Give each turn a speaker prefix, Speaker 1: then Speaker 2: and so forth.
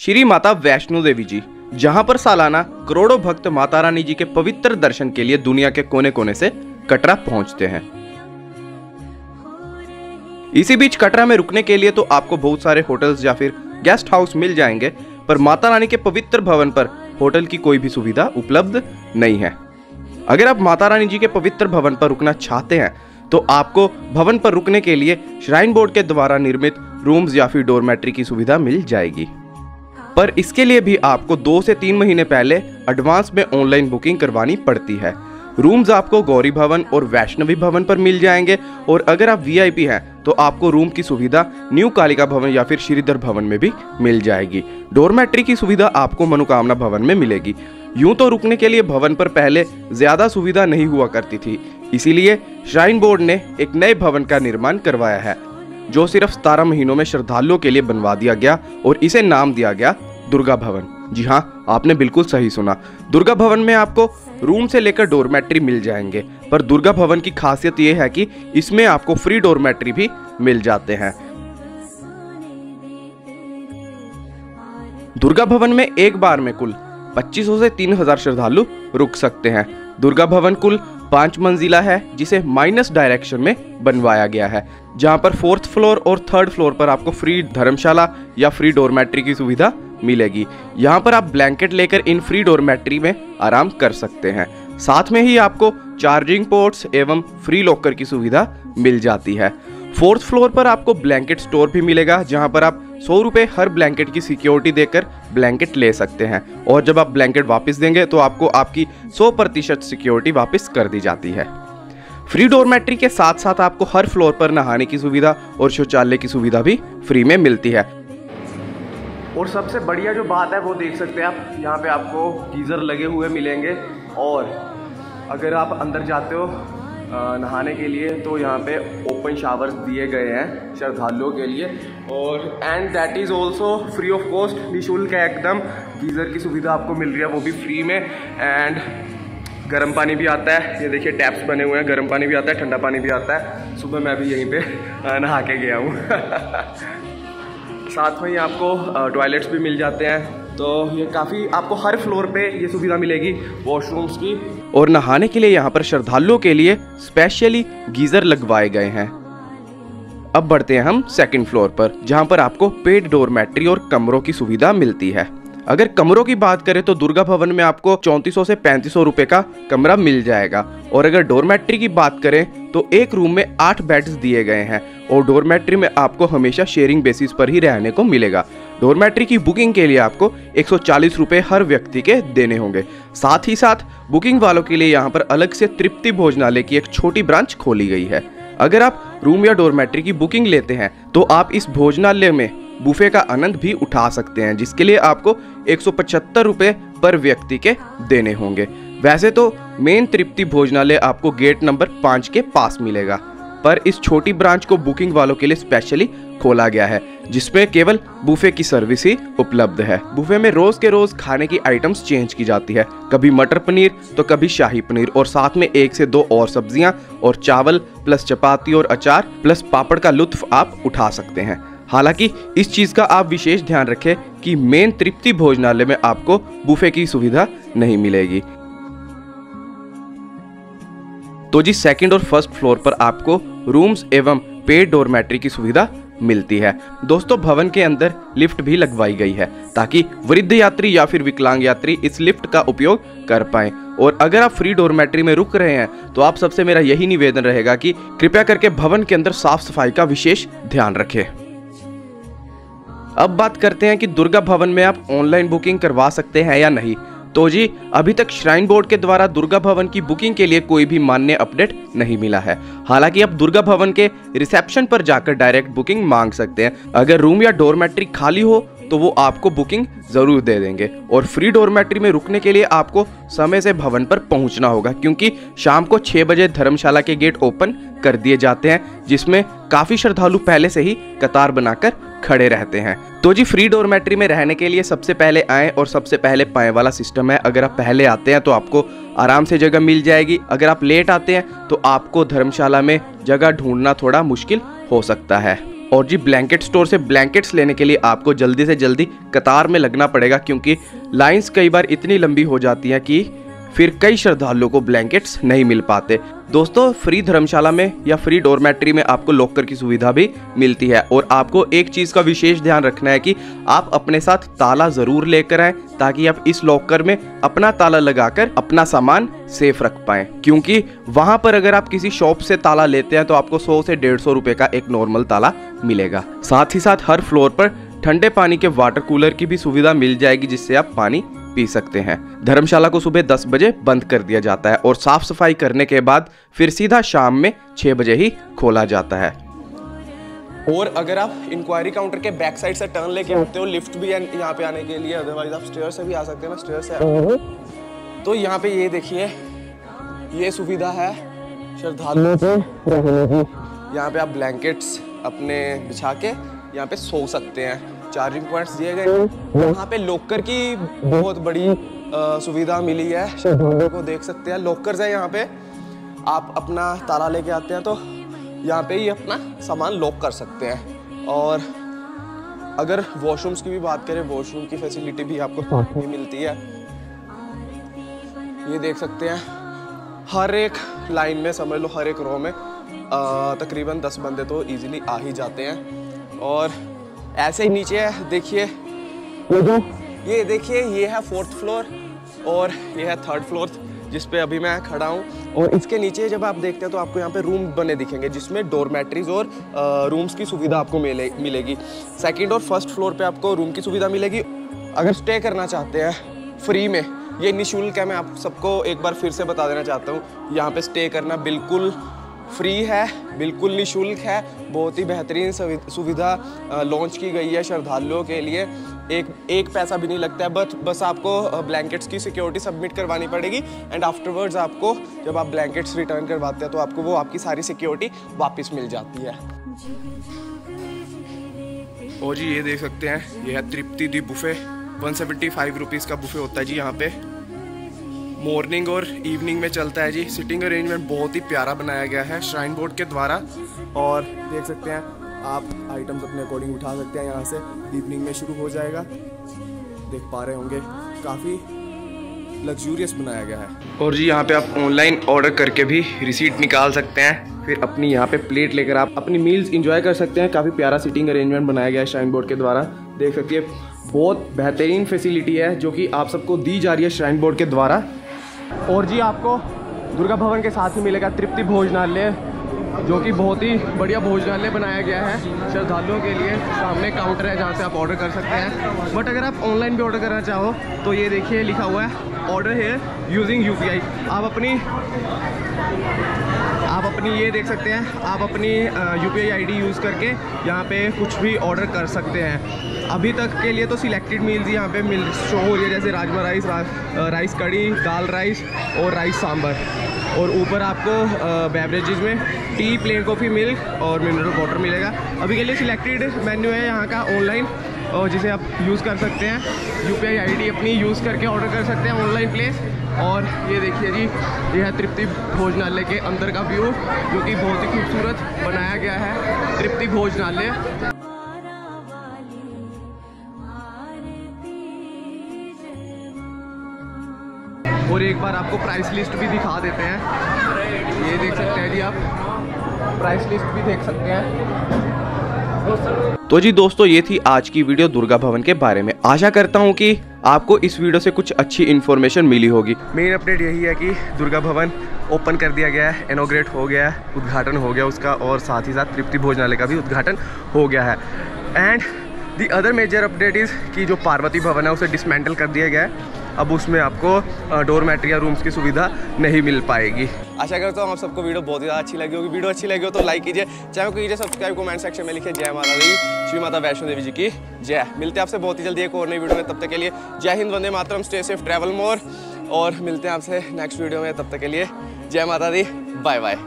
Speaker 1: श्री माता वैष्णो देवी जी, जहाँ पर सालाना करोड़ों भक्त माता रानी जी के पवित्र दर्शन के लिए दुनिया के कोने कोने से कटरा पहुँचते हैं। इसी बीच कटरा में रुकने के लिए तो आपको बहुत सारे होटल्स या फिर गेस्ट हाउस मिल जाएँगे, पर माता रानी के पवित्र भवन पर होटल की कोई भी सुविधा उपलब्ध नहीं है। अगर आप माता रानी जी के पवित्र भवन पर रुकना चाहते हैं तो आपको भवन पर रुकने के लिए श्राइन बोर्ड के द्वारा निर्मित रूम्स या फिर डोरमेट्री की सुविधा मिल जाएगी। पर इसके लिए भी आपको दो से तीन महीने पहले एडवांस में ऑनलाइन बुकिंग करवानी पड़ती है। रूम्स आपको गौरी भवन और वैष्णवी भवन पर मिल जाएँगे और अगर आप वीआईपी हैं तो आपको रूम की सुविधा न्यू कालिका भवन या फिर श्रीधर भवन में भी मिल जाएगी। डोरमेट्री की सुविधा आपको मनोकामना भवन में मिलेगी। यूँ तो रुकने के लिए भवन पर पहले ज़्यादा सुविधा नहीं हुआ करती थी, इसीलिए श्राइन बोर्ड ने एक नए भवन का निर्माण करवाया है, जो सिर्फ़ सतारह महीनों में श्रद्धालुओं के लिए बनवा दिया गया और इसे नाम दिया गया दुर्गा भवन। जी हाँ आपने बिल्कुल सही सुना। दुर्गा भवन में आपको रूम से लेकर डोरमेट्री मिल जाएँगे। पर दुर्गा भवन की खासियत यह है कि इसमें आपको फ्री डोरमेट्री भी मिल जाते हैं। दुर्गा भवन में एक बार में कुल 2500 से 3000 श्रद्धालु रुक सकते हैं। दुर्गा भवन कुल पाँच मंजिला है, जिसे माइनस डायरेक्शन में बनवाया गया है, जहाँ पर फोर्थ फ्लोर और थर्ड फ्लोर पर आपको फ्री धर्मशाला या फ्री डोरमेट्री की सुविधा मिलेगी। यहाँ पर आप ब्लैंकेट लेकर इन फ्री डोरमेट्री में आराम कर सकते हैं। साथ में ही आपको चार्जिंग पोर्ट्स एवं फ्री लॉकर की सुविधा मिल जाती है। फोर्थ फ्लोर पर आपको ब्लैंकेट स्टोर भी मिलेगा, जहाँ पर आप सौ रुपये हर ब्लैंकेट की सिक्योरिटी देकर ब्लैंकेट ले सकते हैं। और जब आप ब्लैंकेट वापस देंगे तो आपको आपकी सौ प्रतिशत सिक्योरिटी वापस कर दी जाती है। फ्री डोरमेट्री के साथ साथ आपको हर फ्लोर पर नहाने की सुविधा और शौचालय की सुविधा भी फ्री में मिलती है। और सबसे बढ़िया जो बात है वो देख सकते हैं आप। यहाँ पे आपको गीज़र लगे हुए मिलेंगे। और अगर आप अंदर जाते हो नहाने के लिए तो यहाँ पे ओपन शावर्स दिए गए हैं श्रद्धालुओं के लिए। और and that is also free of cost निःशुल्क है एकदम। गीज़र की सुविधा आपको मिल रही है, वो भी फ्री में। एंड गर्म पानी भी आता है। ये देखिए टैप्स बने हुए हैं। गर्म पानी भी आता है, ठंडा पानी भी आता है। सुबह मैं भी यहीं पे नहा के गया हूँ। साथ में ही आपको टॉयलेट्स भी मिल जाते हैं। तो ये काफ़ी आपको हर फ्लोर पे ये सुविधा मिलेगी वॉशरूम्स की। और नहाने के लिए यहाँ पर श्रद्धालुओं के लिए स्पेशली गीजर लगवाए गए हैं। अब बढ़ते हैं हम सेकंड फ्लोर पर, जहाँ पर आपको पेड डोरमेट्री और कमरों की सुविधा मिलती है। अगर कमरों की बात करें तो दुर्गा भवन में आपको चौंतीस से पैंतीस रुपए का कमरा मिल जाएगा। और अगर डोरमेट्री की बात करें तो एक रूम में आठ बेड्स दिए गए हैं और डोरमेट्री में आपको हमेशा शेयरिंग बेसिस पर ही रहने को मिलेगा। डोरमेट्री की बुकिंग के लिए आपको एक रुपए हर व्यक्ति के देने होंगे। साथ ही साथ बुकिंग वालों के लिए यहाँ पर अलग से तृप्ति भोजनालय की एक छोटी ब्रांच खोली गई है। अगर आप रूम या डोरमेट्री की बुकिंग लेते हैं तो आप इस भोजनालय में बुफे का आनंद भी उठा सकते हैं, जिसके लिए आपको एक रुपए पर व्यक्ति के देने होंगे। वैसे तो मेन तृप्ति भोजनालय आपको गेट नंबर पाँच के पास मिलेगा, पर इस छोटी ब्रांच को बुकिंग वालों के लिए स्पेशली खोला गया है जिसमें केवल बुफे की सर्विस ही उपलब्ध है। बुफे में रोज के रोज खाने की आइटम्स चेंज की जाती है, कभी मटर पनीर तो कभी शाही पनीर, और साथ में एक से दो और सब्ज़ियाँ, और चावल, प्लस चपाती और अचार, प्लस पापड़ का लुत्फ आप उठा सकते हैं। हालाँकि इस चीज़ का आप विशेष ध्यान रखें कि मेन तृप्ति भोजनालय में आपको बुफे की सुविधा नहीं मिलेगी। तो जी सेकंड और फ़र्स्ट फ्लोर पर आपको रूम्स एवं पेड डोरमेट्री की सुविधा मिलती है। दोस्तों, भवन के अंदर लिफ्ट भी लगवाई गई है ताकि वृद्ध यात्री या फिर विकलांग यात्री इस लिफ्ट का उपयोग कर पाए। और अगर आप फ्री डोरमेट्री में रुक रहे हैं तो आप सबसे मेरा यही निवेदन रहेगा कि कृपया करके भवन के अंदर साफ़ सफ़ाई का विशेष ध्यान रखें। अब बात करते हैं कि दुर्गा भवन में आप ऑनलाइन बुकिंग करवा सकते हैं या नहीं। तो जी, अभी तक श्राइन बोर्ड के द्वारा दुर्गा भवन की बुकिंग के लिए कोई भी मान्य अपडेट नहीं मिला है। हालाँकि आप दुर्गा भवन के रिसेप्शन पर जाकर डायरेक्ट बुकिंग मांग सकते हैं। अगर रूम या डोरमेट्री खाली हो तो वो आपको बुकिंग ज़रूर दे देंगे। और फ्री डोरमेट्री में रुकने के लिए आपको समय से भवन पर पहुँचना होगा, क्योंकि शाम को छह बजे धर्मशाला के गेट ओपन कर दिए जाते हैं, जिसमें काफ़ी श्रद्धालु पहले से ही कतार बनाकर खड़े रहते हैं। तो जी फ्री डोरमेट्री में रहने के लिए सबसे पहले आए और सबसे पहले पाए वाला सिस्टम है। अगर आप पहले आते हैं तो आपको आराम से जगह मिल जाएगी। अगर आप लेट आते हैं तो आपको धर्मशाला में जगह ढूंढना थोड़ा मुश्किल हो सकता है। और जी ब्लैंकेट स्टोर से ब्लैंकेट्स लेने के लिए आपको जल्दी से जल्दी कतार में लगना पड़ेगा क्योंकि लाइंस कई बार इतनी लंबी हो जाती हैं कि फिर कई श्रद्धालुओं को ब्लैंकेट्स नहीं मिल पाते। दोस्तों फ्री धर्मशाला में या फ्री डोरमेट्री में आपको लॉकर की सुविधा भी मिलती है और आपको एक चीज़ का विशेष ध्यान रखना है कि आप अपने साथ ताला ज़रूर लेकर आए ताकि आप इस लॉकर में अपना ताला लगाकर अपना सामान सेफ़ रख पाए। क्योंकि वहाँ पर अगर आप किसी शॉप से ताला लेते हैं तो आपको सौ से डेढ़ सौ का एक नॉर्मल ताला मिलेगा। साथ ही साथ हर फ्लोर पर ठंडे पानी के वाटर कूलर की भी सुविधा मिल जाएगी जिससे आप पानी पी सकते हैं। धर्मशाला को सुबह 10 बजे बंद कर दिया जाता है और साफ़ सफ़ाई करने के बाद फिर सीधा शाम में 6 बजे ही खोला जाता है। और अगर आप इंक्वायरी काउंटर के बैक साइड से टर्न लेके आते हो लिफ्ट भी यहाँ पे आने के लिए अदरवाइज़ आप स्टेयर से भी आ सकते हैं स्टेयर से तो यहाँ पे ये देखिए, ये सुविधा है श्रद्धालुओं की यहाँ पे आप ब्लैंकेट्स अपने बिछा के यहाँ पे सो सकते हैं। चार्जिंग पॉइंट्स दिए गए। यहाँ पे लॉकर की बहुत बड़ी आ, सुविधा मिली है। श्रद्धालुओं को देख सकते हैं लॉकर्स है यहाँ पे। आप अपना ताला लेके आते हैं तो यहाँ पे ही अपना सामान लॉक कर सकते हैं। और अगर वॉशरूम्स की भी बात करें वॉशरूम की फैसिलिटी भी आपको साथ में मिलती है। ये देख सकते हैं हर एक लाइन में समझ लो हर एक रो में तकरीबन दस बंदे तो इजीली आ ही जाते हैं। और ऐसे ही नीचे है देखिए। ये जो? ये देखिए ये है फोर्थ फ्लोर और ये है थर्ड फ्लोर जिस पे अभी मैं खड़ा हूँ। और इसके नीचे जब आप देखते हैं तो आपको यहाँ पे रूम बने दिखेंगे जिसमें डोरमेट्रीज और रूम्स की सुविधा आपको मिले मिलेगी। सेकंड और फ़र्स्ट फ्लोर पे आपको रूम की सुविधा मिलेगी। अगर स्टे करना चाहते हैं फ्री में ये निःशुल्क है मैं आप सबको एक बार फिर से बता देना चाहता हूँ। यहाँ पे स्टे करना बिल्कुल फ्री है, बिल्कुल निःशुल्क है। बहुत ही बेहतरीन सुविधा लॉन्च की गई है श्रद्धालुओं के लिए। एक एक पैसा भी नहीं लगता है, बस बस आपको ब्लैंकेट्स की सिक्योरिटी सबमिट करवानी पड़ेगी। एंड आफ्टरवर्ड्स आपको, जब आप ब्लैंकेट्स रिटर्न करवाते हैं तो आपको वो आपकी सारी सिक्योरिटी वापस मिल जाती है। और जी, ये देख सकते हैं, ये है Tripti the buffet. One seventy का बुफे होता है जी यहाँ पे। मॉर्निंग और इवनिंग में चलता है जी। सिटिंग अरेंजमेंट बहुत ही प्यारा बनाया गया है श्राइन बोर्ड के द्वारा। और देख सकते हैं, आप आइटम्स अपने अकॉर्डिंग उठा सकते हैं। यहाँ से इवनिंग में शुरू हो जाएगा। देख पा रहे होंगे, काफ़ी लग्जूरियस बनाया गया है। और जी, यहाँ पे आप ऑनलाइन ऑर्डर करके भी रिसीट निकाल सकते हैं। फिर अपनी यहाँ पे प्लेट लेकर आप अपनी मील्स इंजॉय कर सकते हैं। काफ़ी प्यारा सिटिंग अरेंजमेंट बनाया गया है श्राइन बोर्ड के द्वारा। देख सकते हैं, बहुत बेहतरीन फैसिलिटी है जो कि आप सबको दी जा रही है श्राइन बोर्ड के द्वारा। और जी आपको दुर्गा भवन के साथ ही मिलेगा तृप्ति भोजनालय, जो कि बहुत ही बढ़िया भोजनालय बनाया गया है श्रद्धालुओं के लिए। सामने काउंटर है जहाँ से आप ऑर्डर कर सकते हैं। बट अगर आप ऑनलाइन भी ऑर्डर करना चाहो तो ये देखिए, लिखा हुआ है ऑर्डर है यूजिंग यूपीआई आप अपनी आप अपनी ये देख सकते हैं, आप अपनी यू पी यूज़ करके यहाँ पे कुछ भी ऑर्डर कर सकते हैं। अभी तक के लिए तो सिलेक्टेड मील्स यहाँ पे मिल शो हो रही है जैसे राजमा राइस रा, राइस कड़ी दाल राइस और राइस सांभर। और ऊपर आपको बेवरेजेस में टी प्लेन कॉफ़ी मिल्क और मिनरल वाटर मिलेगा। अभी के लिए सिलेक्टेड मेन्यू है यहाँ का ऑनलाइन और जिसे आप यूज़ कर सकते हैं। यू पी आई अपनी यूज़ करके ऑर्डर कर सकते हैं ऑनलाइन प्लेस और ये देखिए जी ये है तृप्ति भोजनालय के अंदर का व्यू जो कि बहुत ही खूबसूरत बनाया गया है तृप्ति भोजनालय। और एक बार आपको प्राइस लिस्ट भी दिखा देते हैं। ये देख सकते हैं जी आप। प्राइस लिस्ट भी देख सकते हैं। तो जी दोस्तों ये थी आज की वीडियो दुर्गा भवन के बारे में। आशा करता हूँ कि आपको इस वीडियो से कुछ अच्छी इन्फॉर्मेशन मिली होगी। मेन अपडेट यही है कि दुर्गा भवन ओपन कर दिया गया है इनोग्रेट हो गया है उद्घाटन हो गया उसका और साथ ही साथ तृप्ति भोजनालय का भी उद्घाटन हो गया है। And the other major update is कि जो पार्वती भवन है उसे डिसमेंटल कर दिया गया है। अब उसमें आपको डोर या रूम्स की सुविधा नहीं मिल पाएगी। आशा करता हूँ आप सबको वीडियो बहुत ज़्यादा अच्छी लगी होगी। वीडियो अच्छी लगी हो तो लाइक कीजिए। चैनल को कीजिए सब्सक्राइब कमेंट सेक्शन में लिखिए। जय माता दी। श्री माता वैष्णो देवी जी की जय। मिलते हैं आपसे बहुत ही जल्दी एक और नई वीडियो में। तब तक के लिए Jai Hind, Vande Mataram. Stay safe travel more और मिलते हैं आपसे नेक्स्ट वीडियो में। तब तक के लिए जय माता दी। Bye bye